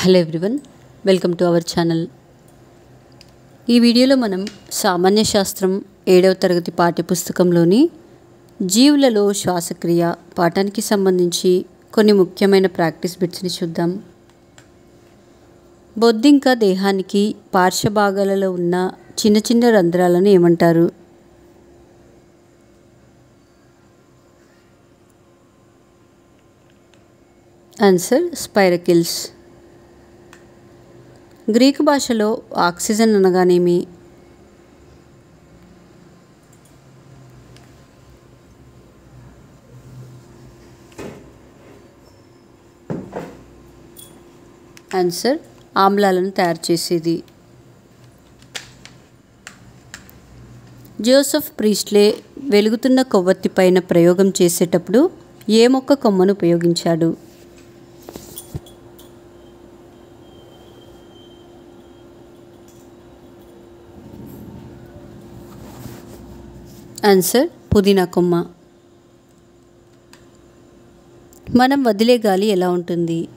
Hello everyone welcome to our channel. ఈ వీడియోలో మనం సామాన్య శాస్త్రం ఏడవ తరగతి పాఠ్యపుస్తకంలోని జీవులలో శ్వాసక్రియ పాఠానికి సంబంధించి కొన్ని ముఖ్యమైన ప్రాక్టీస్ బిట్స్ని చూద్దాం. బొద్దింక దేహానికి పార్శ్వభాగాలలో ఉన్న చిన్న చిన్న రంధ్రాలను ఏమంటారు? ఆన్సర్ స్పైరకిల్స్ గ్రీకు భాషలో ఆక్సిజన్ అనగానేమి? ఆన్సర్ ఆమ్లాలను తయారు చేసేది. జోసెఫ్ ప్రీస్ట్లే వెలుగుతున్న కొవ్వొత్తి పైన ప్రయోగం చేసేటప్పుడు ఏ మొక్క కొమ్మను ఉపయోగించాడు? ఆన్సర్ పుదీనా కొమ్మ. మనం వదిలే గాలి ఎలా ఉంటుంది?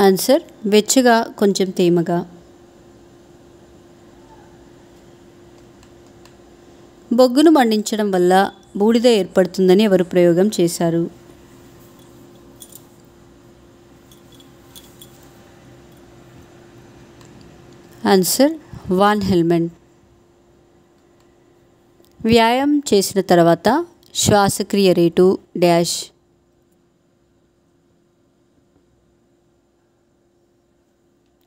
ఆన్సర్ వెచ్చగా కొంచెం తేమగా. బొగ్గును మండించడం వల్ల బూడిద ఏర్పడుతుందని ఎవరు ప్రయోగం చేశారు? ఆన్సర్ వాన్ హెల్మెంట్ వ్యాయామం చేసిన తర్వాత శ్వాసక్రియ రేటు డ్యాష్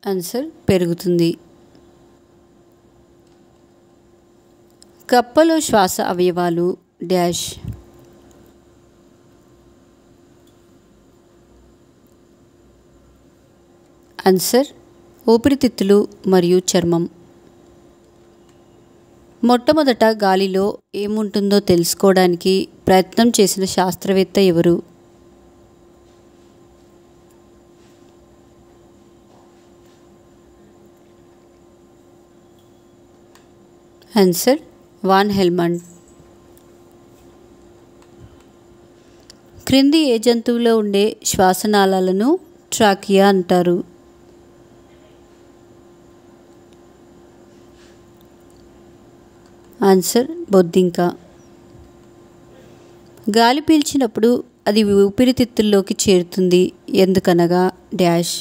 ఆన్సర్ పెరుగుతుంది. కప్పలో శ్వాస అవయవాలు డ్యాష్ ఆన్సర్ ఊపిరితిత్తులు మరియు చర్మం. మొట్టమొదట గాలిలో ఏముంటుందో తెలుసుకోవడానికి ప్రయత్నం చేసిన శాస్త్రవేత్త ఎవరు? Answer van Helmont. క్రింది ఏ జంతువులో ఉండే శ్వాసనాళాలను ట్రాకియా అంటారు. ఆన్సర్ బొద్దింక. గాలి పీల్చినప్పుడు అది ఊపిరితిత్తుల్లోకి చేరుతుంది ఎందుకనగా డ్యాష్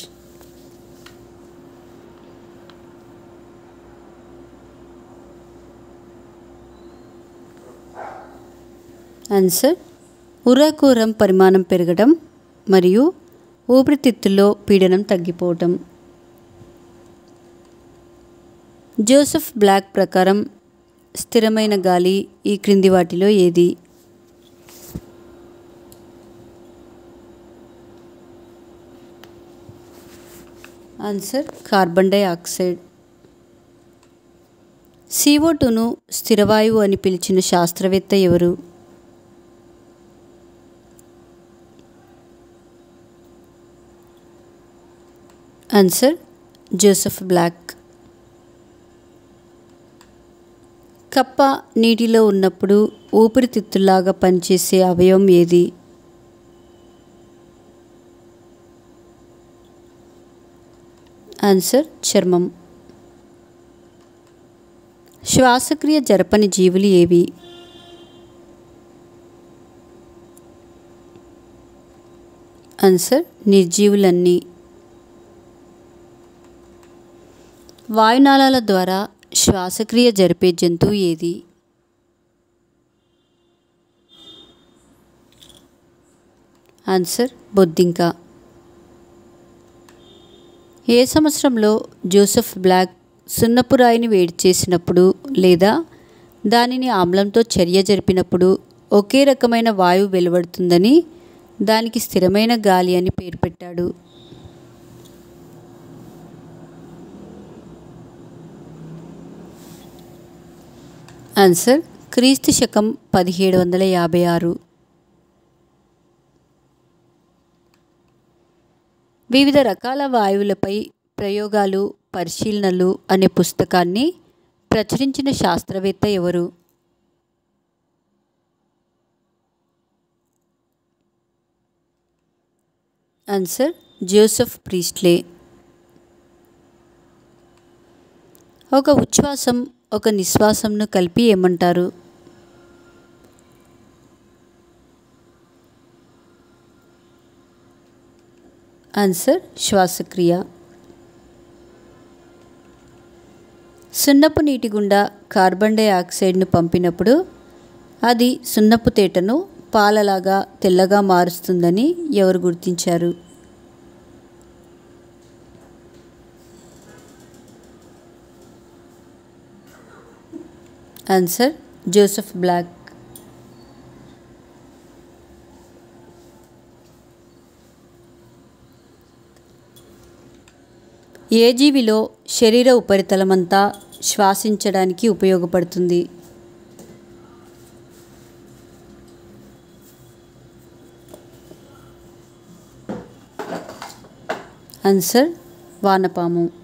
ఆన్సర్ ఉరాకూరం పరిమాణం పెరగడం మరియు ఊపిరితిత్తుల్లో పీడనం తగ్గిపోవటం. జోసెఫ్ బ్లాక్ ప్రకారం స్థిరమైన గాలి ఈ క్రింది వాటిలో ఏది? Answer carbon dioxide. సిఓ టూను స్థిరవాయువు అని పిలిచిన శాస్త్రవేత్త ఎవరు? Answer Joseph Black. కప్ప నీటిలో ఉన్నప్పుడు ఊపిరితిత్తులాగా పనిచేసే అవయవం ఏది? ఆన్సర్ చర్మం. శ్వాసక్రియ జరపని జీవులు ఏవి? ఆన్సర్ నిర్జీవులన్నీ. వాయునాళాల ద్వారా శ్వాసక్రియ జరిపే జంతువు ఏది? ఆన్సర్ బొద్దింక. ఏ సంవత్సరంలో జోసెఫ్ బ్లాక్ సున్నపురాయిని వేడి చేసినప్పుడు లేదా దానిని ఆమ్లంతో చర్య జరిపినప్పుడు ఒకే రకమైన వాయువు వెలువడుతుందని దానికి స్థిరమైన గాలి అని పేరు పెట్టాడు. ఆన్సర్ క్రీస్తు శకం పదిహేడు వందల యాభై ఆరు. వివిధ రకాల వాయువులపై ప్రయోగాలు పరిశీలనలు అనే పుస్తకాన్ని ప్రచురించిన శాస్త్రవేత్త ఎవరు? ఆన్సర్ జోసెఫ్ ప్రీస్ట్లే ఒక ఉచ్ఛ్వాసం ఒక నిశ్వాసంను కలిపి ఏమంటారు? ఆన్సర్ శ్వాసక్రియ. సున్నపు నీటి గుండా కార్బన్ డైఆక్సైడ్ను పంపినప్పుడు అది సున్నపు తేటను పాలలాగా తెల్లగా మారుస్తుందని ఎవరు గుర్తించారు? ఆన్సర్ జోసెఫ్ బ్లాక్ ఏ జీవిలో శరీర ఉపరితలమంతా శ్వాసించడానికి ఉపయోగపడుతుంది? ఆన్సర్ వానపాము.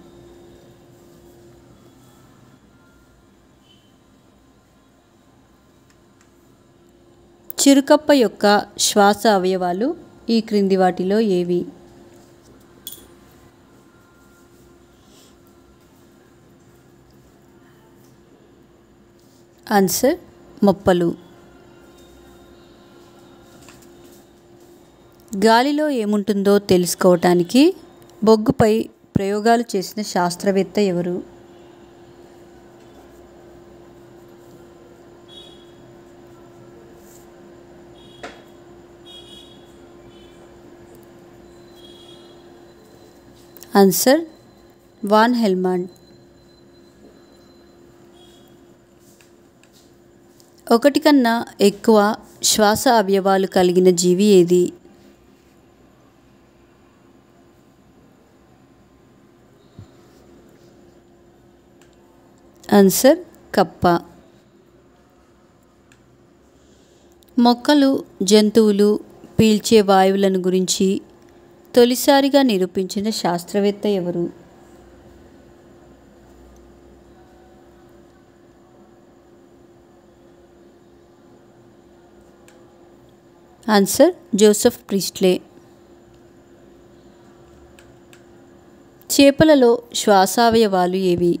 చిరుకప్ప యొక్క శ్వాస అవయవాలు ఈ క్రింది వాటిలో ఏవి? ఆన్సర్ మొప్పలు. గాలిలో ఏముంటుందో తెలుసుకోవటానికి బొగ్గుపై ప్రయోగాలు చేసిన శాస్త్రవేత్త ఎవరు? ఆన్సర్ వాన్ హెల్మాండ్ ఒకటి కన్నా ఎక్కువ శ్వాస అవయవాలు కలిగిన జీవి ఏది? ఆన్సర్ కప్ప. మొక్కలు జంతువులు పీల్చే వాయువులను గురించి తొలిసారిగా నిరూపించిన శాస్త్రవేత్త ఎవరు? Answer Joseph Priestley. చేపలలో శ్వాసావయవాలు ఏవి?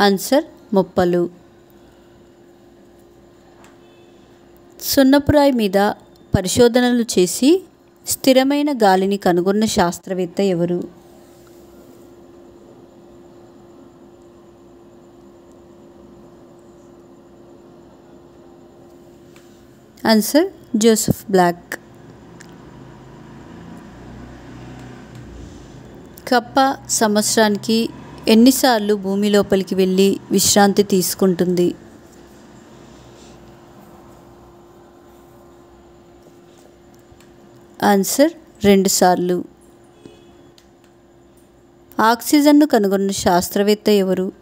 ఆన్సర్ మొప్పలు. సున్నపురాయి మీద పరిశోధనలు చేసి స్థిరమైన గాలిని కనుగొన్న శాస్త్రవేత్త ఎవరు? ఆన్సర్ జోసెఫ్ బ్లాక్ కప్ప సంవత్సరానికి ఎన్నిసార్లు భూమి లోపలికి వెళ్ళి విశ్రాంతి తీసుకుంటుంది? ఆన్సర్ రెండుసార్లు ఆక్సిజన్ను కనుగొన్న శాస్త్రవేత్త ఎవరు?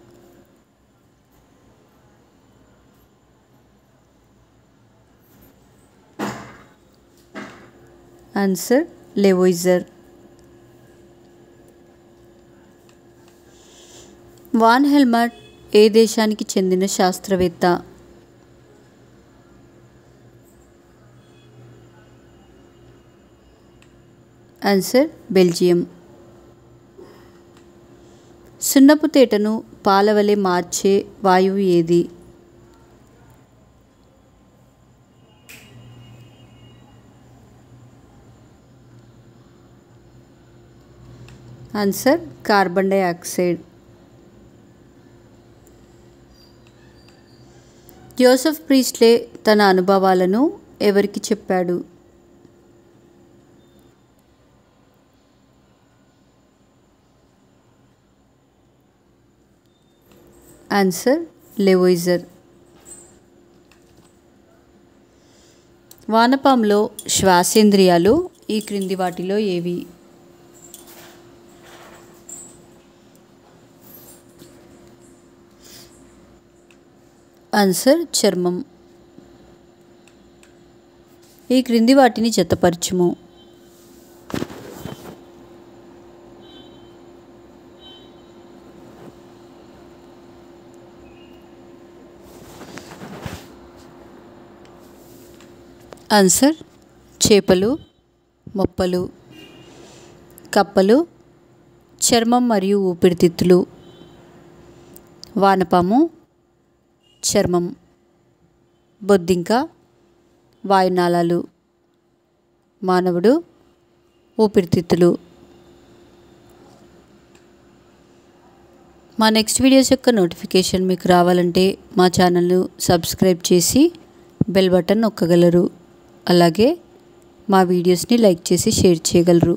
Answer Lavoisier. వాన్ హెల్మట్ ఏ దేశానికి చెందిన శాస్త్రవేత్త? Answer Belgium. సున్నపు తేటను పాలవలె మార్చే వాయువు ఏది? Answer carbon dioxide. Joseph Priestley తన అనుభవాలను ఎవరికి చెప్పాడు? ఆన్సర్ లెవోయిజర్ వానపాంలో శ్వాసేంద్రియాలు ఈ క్రింది వాటిలో ఏవి? ఆన్సర్ చర్మం. ఈ క్రింది వాటిని జతపరచుము. ఆన్సర్ చేపలు మొప్పలు కప్పలు చర్మం మరియు ఊపిరితిత్తులు. వానపాము చర్మం బొద్దింక వాయునాళాలు. మానవుడు ఊపిరితిత్తులు. మా నెక్స్ట్ వీడియోస్ యొక్క నోటిఫికేషన్ మీకు రావాలంటే మా ఛానల్ను సబ్స్క్రైబ్ చేసి బెల్ బటన్ నొక్కగలరు. అలాగే మా వీడియోస్ని లైక్ చేసి షేర్ చేయగలరు.